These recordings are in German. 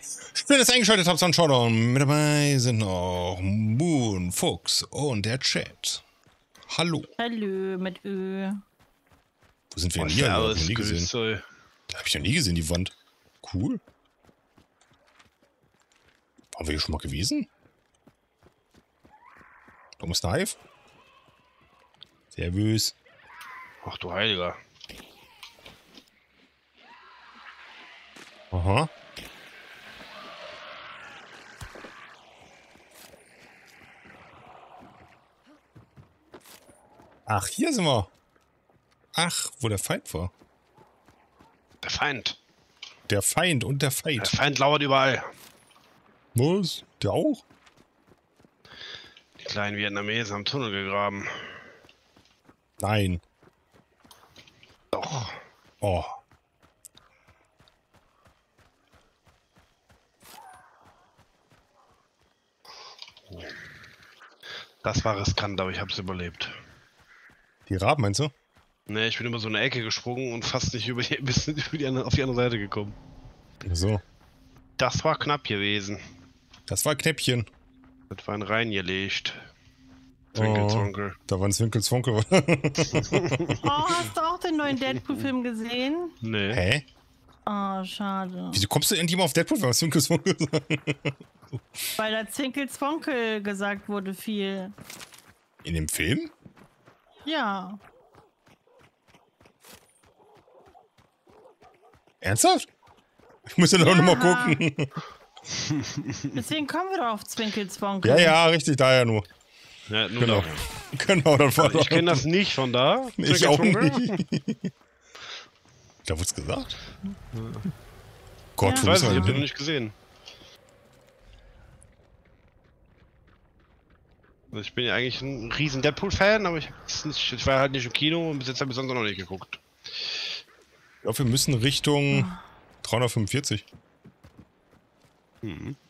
Schön, dass ihr eingeschaltet habt zum Showdown. Mit dabei sind noch Moon, Fuchs und der Chat. Hallo. Hallo mit Ö. Wo sind wir denn Oh, hier? Hab ich noch nie gesehen. euch. Hab ich noch nie gesehen, die Wand. Cool. Waren wir hier schon mal gewesen? Der Hive? Servus. Ach du Heiliger. Aha. Ach, hier sind wir. Ach, wo der Feind war. Der Feind. Der Feind und der Der Feind. Feind lauert überall. Was? Der auch? Die kleinen Vietnamesen haben Tunnel gegraben. Nein. Doch. Oh. Das war riskant, aber ich hab's überlebt. Die Raben meinst du? Ne, ich bin über so eine Ecke gesprungen und fast nicht über die, bis über die andere, auf die andere Seite gekommen. So. Das war knapp gewesen. Das war Knäppchen. Das war ein reingelegt. Zwinkelzwonkel. Da war ein Zwinkelswonkel. Oh, hast du auch den neuen Deadpool-Film gesehen? Nee. Hä? Oh, schade. Wieso kommst du endlich mal auf Deadpool, wenn man Zwinkelswonkel sagt? Weil da Zwinkel-Zwonkel gesagt wurde viel. In dem Film? Ja. Ernsthaft? Ich muss ja noch Ja. mal gucken. Deswegen kommen wir doch auf Zwinkel-Zwonkel. Ja, ja, richtig, daher nur. Ja, nur Genau. da. Genau, dann war Ich kenne das nicht von da. Ich auch nicht. Da wurde es gesagt. Gott, Ja. Ich weiß nicht, ich hab den noch nicht gesehen. Ich bin ja eigentlich ein riesen Deadpool-Fan, aber ich, hab's nicht, ich war halt nicht im Kino und bis jetzt habe ich sonst noch nicht geguckt. Ich glaube, wir müssen Richtung 345.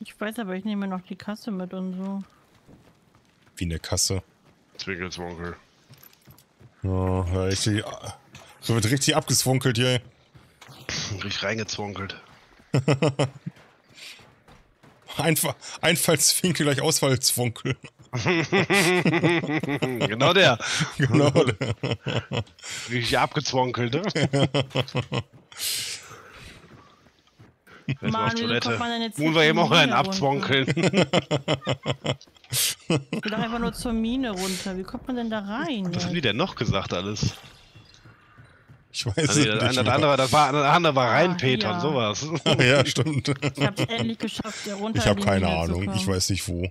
Ich weiß aber, ich nehme noch die Kasse mit und so. Wie eine Kasse. Zwinkelzwonkel. Ja, ja, richtig, so wird richtig abgezwonkelt hier. Richtig reingezwonkelt. Einfach, Einfallswinkel gleich Ausfallzwonkel. genau der. genau. Richtig abgezwonkelt, ne? Mann, Toilette. kommt man denn jetzt Nun zur eben auch runter? abzwonkeln. Ich will doch einfach nur zur Mine runter. Wie kommt man denn da rein? Was haben die jetzt? denn noch gesagt alles? Ich weiß Ah, es nicht. das andere, das war, das andere war Reinpeter ja. und sowas. ja, stimmt. Ich hab's endlich geschafft, hier runter. Ich habe die keine Ahnung. Ich weiß nicht wo.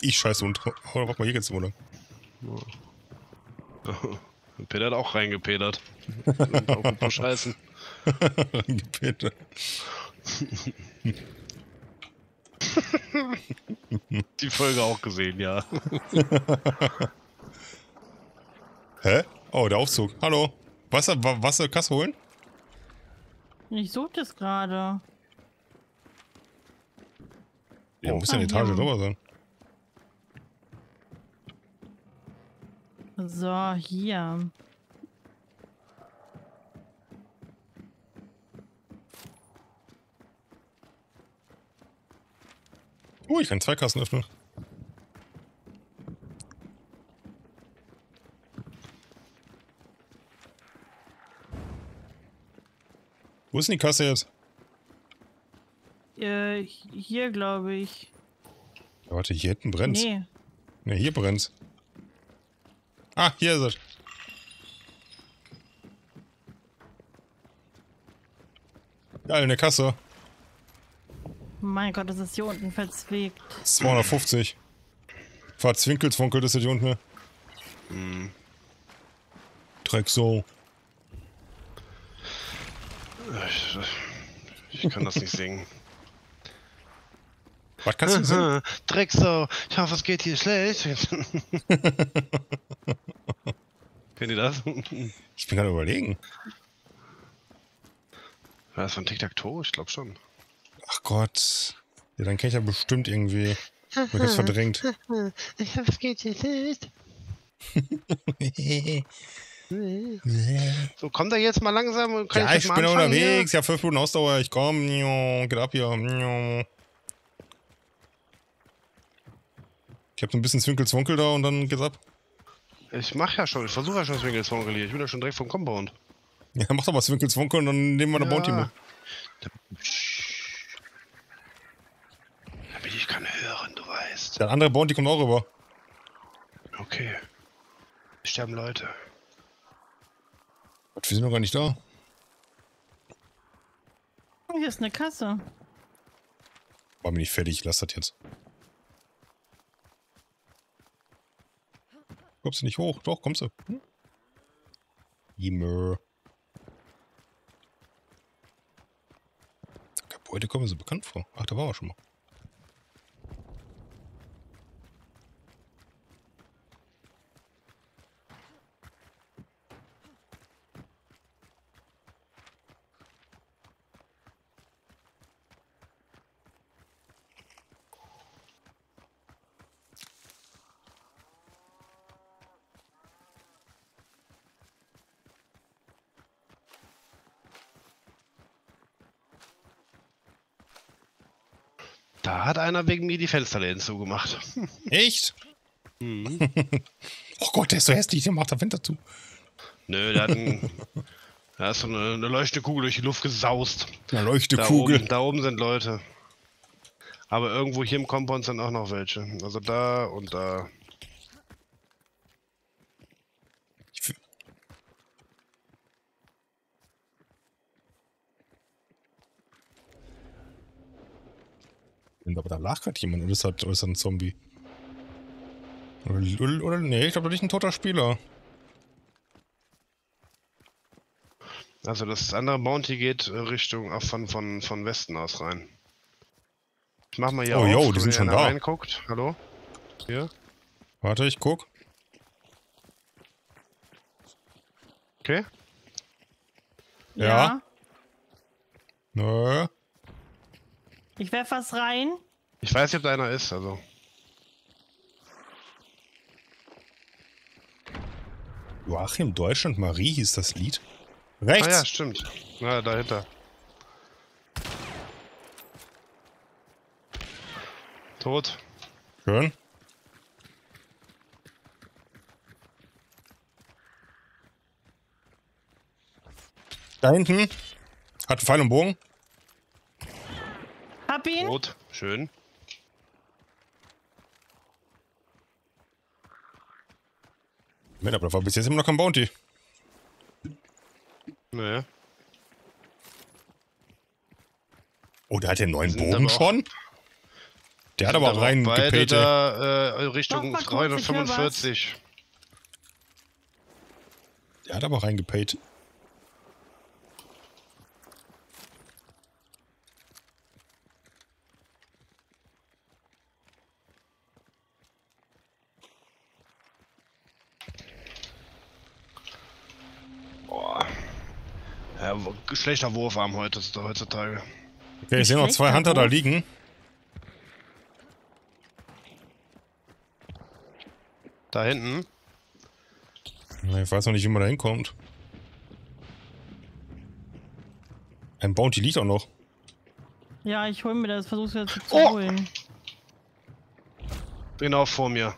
Ich scheiße und. Oh, warte mal, hier geht's oder? Peter hat auch reingepedert. Und auf ein paar Scheißen. Bitte. Die Folge auch gesehen, ja. Hä? Oh, der Aufzug. Hallo. Wasser, Wa- Wasser, Kasse holen? Ich suche das gerade. Ja, Oh. muss ja eine Etage ja. drüber sein. So, hier. Oh, ich kann zwei Kassen öffnen. Wo ist denn die Kasse jetzt? Äh, hier glaube ich. Ja, warte, hier hinten brennt's. Nee. Ne, hier brennt's. Ah, hier ist es. Geil, eine Kasse. Mein Gott, das ist hier unten verzwickt. 250. Verzwinkelzwonkelt ist das hier unten. ne? Dreck so. Ich, ich kann das nicht singen. Was kannst du singen? Drecksau, ich hoffe, es geht hier schlecht. Kennt ihr das? Ich bin gerade überlegen. War das von Tic-Tac-Toe? Ich glaube schon. Ach Gott. Ja, dann kenn ich ja bestimmt irgendwie. Ich hab ganz verdrängt. Ich hoffe, es geht hier schlecht. So, kommt er jetzt mal langsam und kann Ja, ich, ich bin unterwegs. Ja, fünf Minuten Ausdauer. Ich komm. Geht ab hier. Ich hab so ein bisschen Zwinkel-Zwonkel da und dann geht's ab. Ich mach ja schon, ich versuche ja schon das Winkelzwonkel hier. Ich bin ja schon direkt vom Compound. Ja, mach doch mal Zwinkel-Zwonkel und dann nehmen wir eine Bounty mit. Da, damit ich kann hören, du weißt. Der andere Bounty kommt auch rüber. Okay. Es sterben Leute. Wir sind noch gar nicht da. Hier ist eine Kasse. War mir nicht fertig, lass das jetzt. Kommst du nicht hoch? Doch, kommst du. Hm? Jimmer. Gebäude kommen so bekannt vor. Ach, da waren wir schon mal. Da hat einer wegen mir die Fensterläden zugemacht. Echt? Mhm. Oh Gott, der ist so hässlich, der macht das Fenster zu. Nö, der hat ein, da ist so eine, eine leuchtende Kugel durch die Luft gesaust. Eine leuchte Da Kugel. oben, da oben sind Leute. Aber irgendwo hier im Compound sind auch noch welche. Also da und da. Aber da lag gerade jemand oder ist das, oder ist ein Zombie? Oder, oder, oder nee, ich glaube, das ist ein toter Spieler. Also das andere Bounty geht äh, Richtung auch von, von, von Westen aus rein. Ich mach mal hier Oh, auf, yo, die sind ihr schon da da. reinguckt. Hallo? Hier? Warte, ich guck. Okay. Ja. Nö. Ich werf was rein. Ich weiß nicht, ob da einer ist, also. Joachim Deutschland Marie hieß das Lied. Ah ja, Rechts. stimmt. Na, dahinter. Tot. Schön. Da hinten. Hat Pfeil und Bogen. Ihn. Tot. Schön. Moment, aber da war bis jetzt immer noch kein Bounty. Naja. Oh, der hat den neuen Bogen schon? Der hat aber auch rein beide da äh, Richtung Doch, mal kurz, ich hör 345. Der hat aber reingepayt. Ja, schlechter Wurfarm heute, heutzutage. Okay, ich sehe noch zwei Hunter da liegen. Da hinten. Ich weiß noch nicht, wie man da hinkommt. Ein Bounty liegt auch noch. Ja, ich hol mir das. Versuch's jetzt zu Oh! holen. Genau vor mir.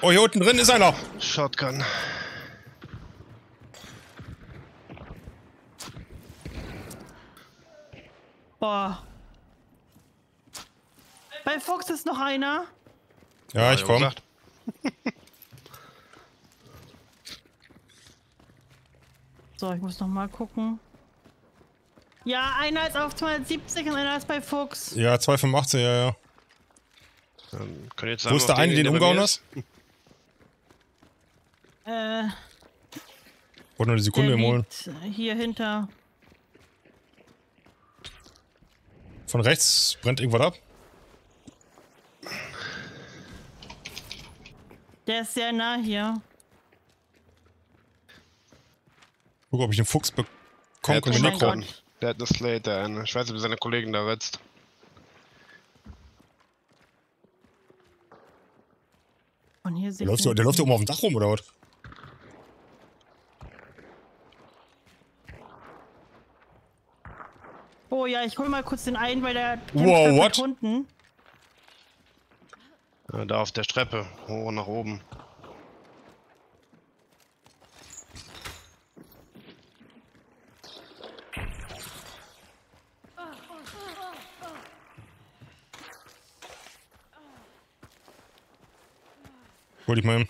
Oh, hier unten drin ist einer. Shotgun. Boah. Bei Fuchs ist noch einer. Ja, ich komme. So, ich muss noch mal gucken. Ja, einer ist auf 270 und einer ist bei Fuchs. Ja, 285, ja, ja. Dann könnt ihr jetzt Wo ist der eine, den mir umgehauen hast? Äh, Wollte nur die Sekunde im holen. hier hinter. Von rechts brennt irgendwas ab. Der ist sehr nah hier. Guck, ob ich den Fuchs Der bekomme. kommen. Slate, der hat eine Slate, der eine. Ich weiß nicht, wie seine Kollegen da ritzt. Und hier Der läuft, so, der läuft oben auf dem Dach rum, oder was? Oh ja, ich hol mal kurz den einen, weil der kämpft Wow, mit what? Hunden. Ja, da auf der Streppe. Hoch nach oben. Hol ich mal. hin.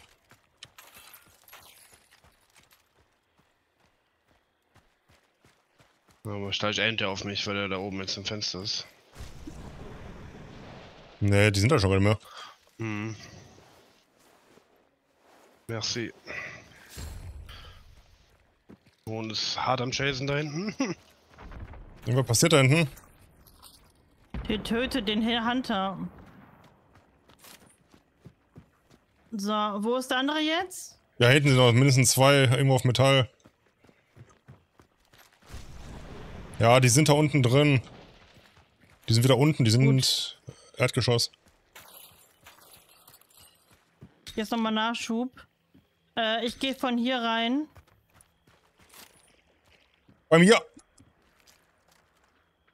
Aber steigt Ente auf mich, weil er da oben jetzt im Fenster ist. Nee, die sind da schon gar nicht mehr. Hm. Merci. Und ist hart am Chasen da hinten. Irgendwas passiert da hinten. Der tötet den Hunter. So, wo ist der andere jetzt? Ja, hinten sind noch mindestens zwei irgendwo auf Metall. Ja, die sind da unten drin. Die sind wieder unten, die sind Erdgeschoss. Jetzt nochmal Nachschub. Äh, ich gehe von hier rein. Bei mir!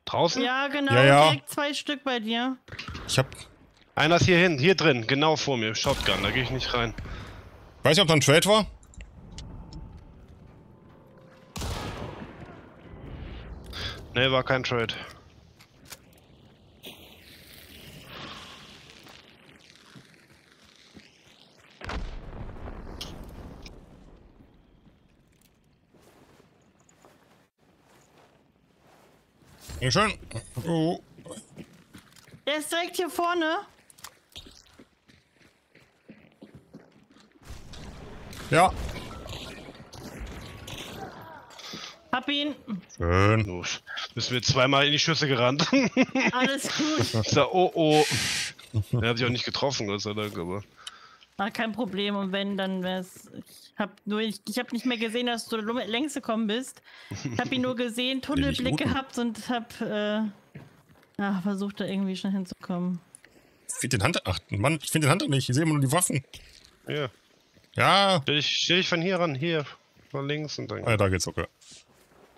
Draußen? Ja, genau. Ja, ja. Direkt zwei Stück bei dir. Ich hab. Einer ist hier hin, hier drin, genau vor mir. Shotgun, da gehe ich nicht rein. Weiß nicht, ob da ein Trade war? Ne, war kein Trade. Dankeschön. Oh. Der ist direkt hier vorne. Ja. Hab ihn. Schön. Los. Müssen wir zweimal in die Schüsse gerannt. Alles gut. da, oh oh. Der hat sich auch nicht getroffen, Gott sei Dank, aber. War kein Problem. Und wenn, dann wär's. Ich hab nur, ich, ich hab nicht mehr gesehen, dass du längs gekommen bist. Ich hab ihn nur gesehen, Tunnelblick gehabt und hab äh, ja, versucht, da irgendwie schnell hinzukommen. Ich finde den Hunter. Ach, Mann, ich finde den Hunter nicht. Ich sehe immer nur die Waffen. Ja. Ja. Stell dich, stell dich von hier ran, hier. Von links und dann. Ah, ja, da geht's okay.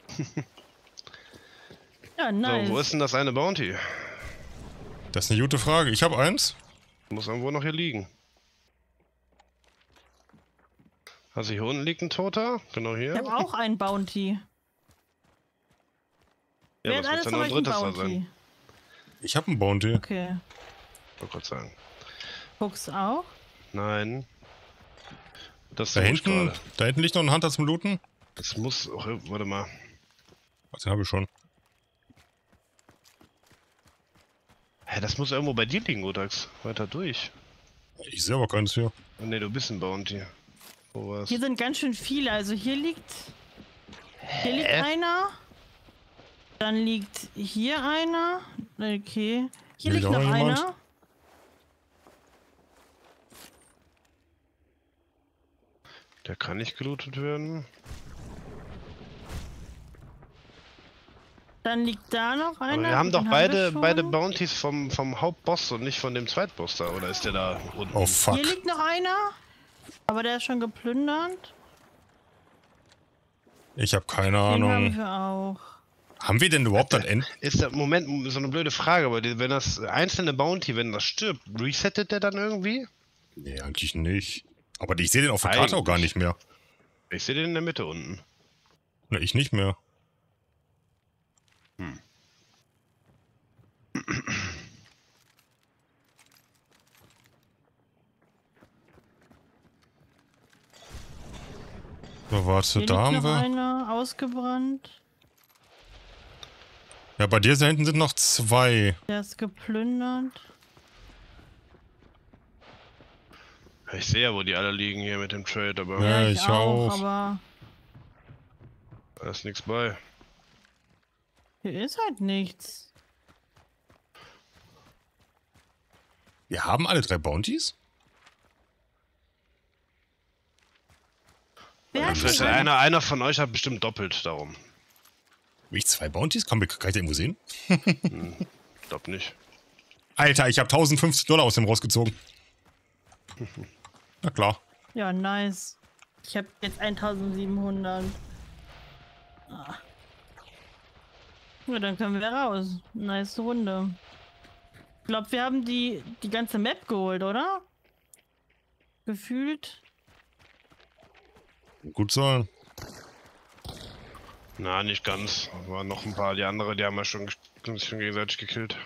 Ja, So, nice. wo ist denn das eine Bounty? Das ist eine gute Frage. Ich habe eins. Muss irgendwo noch hier liegen. Also hier unten liegt ein Toter. Genau ich hier. hab auch einen Bounty. Ja, Wer was alles denn noch ein drittes da Bounty? sein? Ich habe einen Bounty. Okay. Wollte gerade sagen. Fuchs auch? Nein. Das Da ich hinten, gerade. da hinten liegt noch ein Hunter zum Looten. Das muss. ir- warte mal. Ach, Den habe ich schon. Hä, das muss irgendwo bei dir liegen, Odax. Weiter durch. Ich sehe aber keins hier. Oh, ne, du bist ein Bounty. Wo war's? Hier sind ganz schön viele. Also hier liegt. Hier liegt einer. Dann liegt hier einer. Okay. Hier Liegt liegt noch jemand? einer. Der kann nicht gelootet werden. Dann liegt da noch einer. Aber wir haben doch beide, schon. beide Bounties vom, vom Hauptboss und nicht von dem Zweitboss da. Oder ist der da unten? Oh fuck. Hier liegt noch einer. Aber der ist schon geplündert. Ich habe keine Den haben Ahnung. wir auch. Haben wir denn überhaupt das End? Ist der Moment so eine blöde Frage, aber wenn das einzelne Bounty, wenn das stirbt, resettet der dann irgendwie? Nee, eigentlich nicht. Aber ich sehe den auf der Karte auch gar nicht mehr. Ich sehe den in der Mitte unten. Ne, ich nicht mehr. So, warte, Hier da haben noch wir. einer ausgebrannt. Ja, bei dir da hinten sind noch zwei. Der ist geplündert. Ich sehe ja, wo die alle liegen hier mit dem Trade, aber Ja. ich auch. Aber da ist nichts bei. Hier ist halt nichts. Wir haben alle drei Bounties? Ja, vielleicht einer, einer von euch hat bestimmt doppelt darum. Ich zwei Bounties? Kann, kann ich da irgendwo sehen? Ich glaub nicht. Alter, ich habe 1050 Dollar aus dem rausgezogen. Na klar. Ja, nice. Ich habe jetzt 1700. Ja, dann können wir raus. Nice Runde. Ich glaube, wir haben die, die ganze Map geholt, oder? Gefühlt. Gut sein. Na, nicht ganz. Waren noch ein paar. Die andere, die haben wir schon, schon gegenseitig gekillt.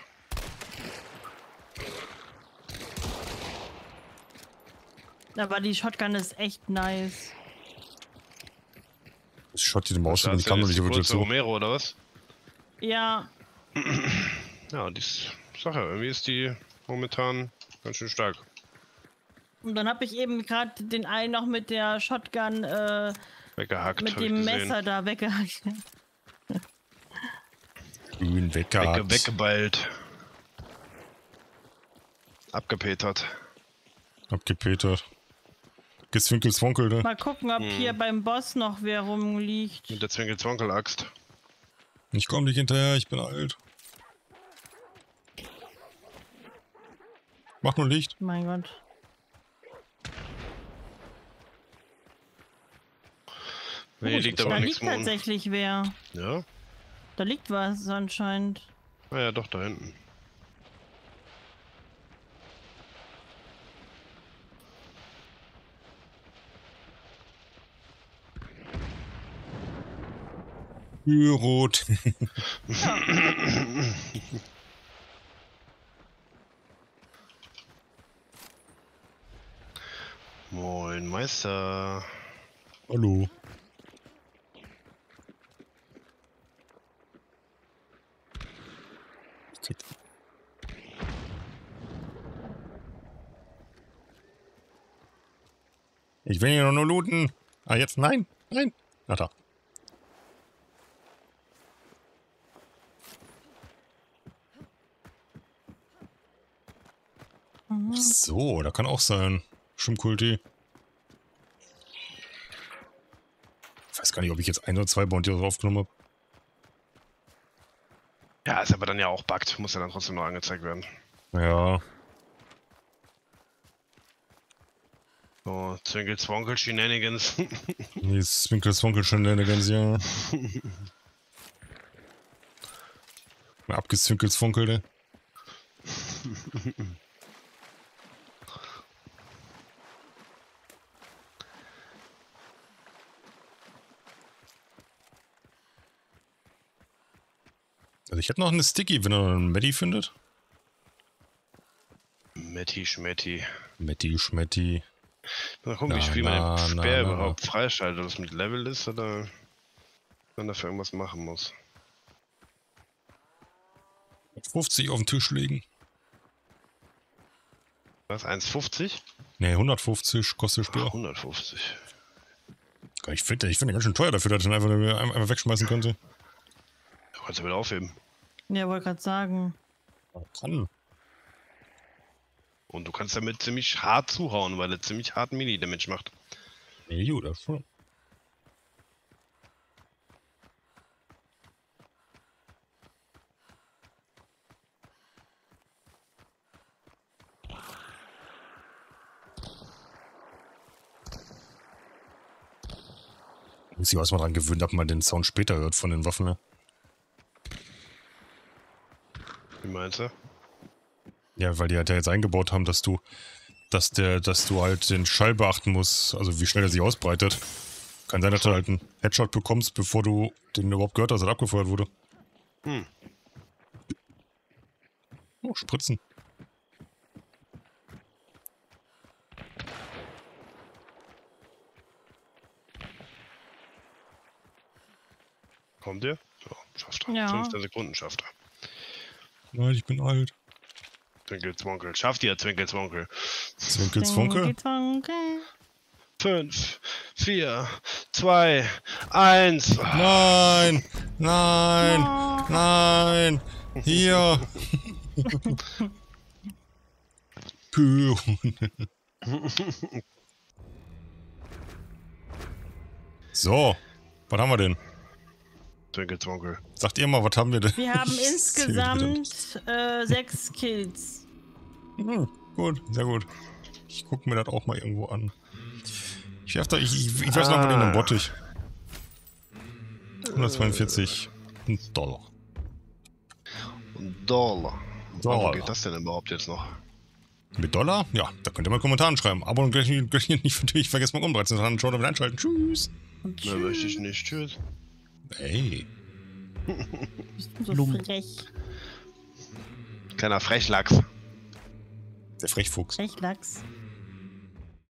Aber die Shotgun ist echt nice. Ich schotte die dem Da ich kam noch nicht die wirklich zu. Romero oder was? Ja, Ja, die Sache. Irgendwie ist die momentan ganz schön stark. und dann habe ich eben gerade den einen noch mit der Shotgun, äh, Weggehackt. mit dem. Messer da weggehackt. Grün weggehakt. Wegge weggeballt. Abgepetert. Abgepetert. Gezwinkelswonkel, ne? Mal gucken, ob hier beim Boss noch wer rumliegt. Mit der Zwinkel-Zwonkel-Axt. Ich komm nicht hinterher, ich bin alt. Mach nur Licht. Mein Gott. Nee, Oh, liegt da aber nichts liegt unten. tatsächlich wer. Ja? Da liegt was anscheinend. Ah ja, doch, da hinten. Rot. Moin, Meister. Hallo. Ich will hier nur looten. Ah, jetzt nein, nein. Na da. So, da kann auch sein. Schimmkulti. Ich weiß gar nicht, ob ich jetzt ein oder zwei Bounty aufgenommen habe. Ja, ist aber dann ja auch buggt. Muss ja dann trotzdem noch angezeigt werden. Ja, So, Zwinkel-Zwonkel Shenanigans. die Swinkle-Swonkel Shenanigans, ja. Mal abgezwinkelzwonkelte. Also ich hätte noch eine Sticky, wenn er einen Medi findet. Metti Schmetti. Metti, Schmetti. Mal gucken, Na, wie man den Speer überhaupt freischaltet. Ob das mit Level ist oder man dafür irgendwas machen muss. 50 auf den Tisch legen. Was? 1,50? Ne, 150 kostet Speer. 150. Ich finde ich find den ganz schön teuer dafür, dass ich den einfach, einfach wegschmeißen könnte. Da kannst du wieder aufheben. Ja, wollte gerade sagen. Kann. Und du kannst damit ziemlich hart zuhauen, weil er ziemlich hart Mini-Damage macht. Nee, gut, das schon. Muss ich auch erstmal dran gewöhnen, dass man den Sound später hört von den Waffen, ne? Wie meinst du? Ja, weil die halt ja jetzt eingebaut haben, dass du, dass der, dass du halt den Schall beachten musst, also wie schnell er sich ausbreitet. Kann sein, dass du halt einen Headshot bekommst, bevor du den überhaupt gehört hast, dass er abgefeuert wurde. Hm. Oh, Spritzen. Kommt ihr? So, schafft er. Ja. 15 Sekunden schafft er. Nein, ich bin alt. Zwinkel-Zwonkel. Schafft ihr, Zwinkel-Zwonkel. Zwinkelzwunkel. Zwinkel. 5, 4, 2, 1. Nein! Nein! Oh. Nein! Hier! So, was haben wir denn? Zwinkel, Sagt ihr mal, was haben wir denn? Wir haben insgesamt äh, sechs Kills. Hm, gut, sehr gut. Ich gucke mir das auch mal irgendwo an. Ich, da, ich, ich, ich weiß ah. noch, bei dem Bottich. 142. Dollar. Dollar. Dollar. Wo geht das denn überhaupt jetzt noch? Mit Dollar? Ja, da könnt ihr mal Kommentaren schreiben. Aber und gleich, gleich nicht natürlich vergessen, mal umreizen, sondern schaut damit einschalten. Tschüss. Tschüss. Möchte ich nicht. Tschüss. Hey. Du so Blumen. frech? Kleiner Frechlachs. Der Frechfuchs. Frechlachs.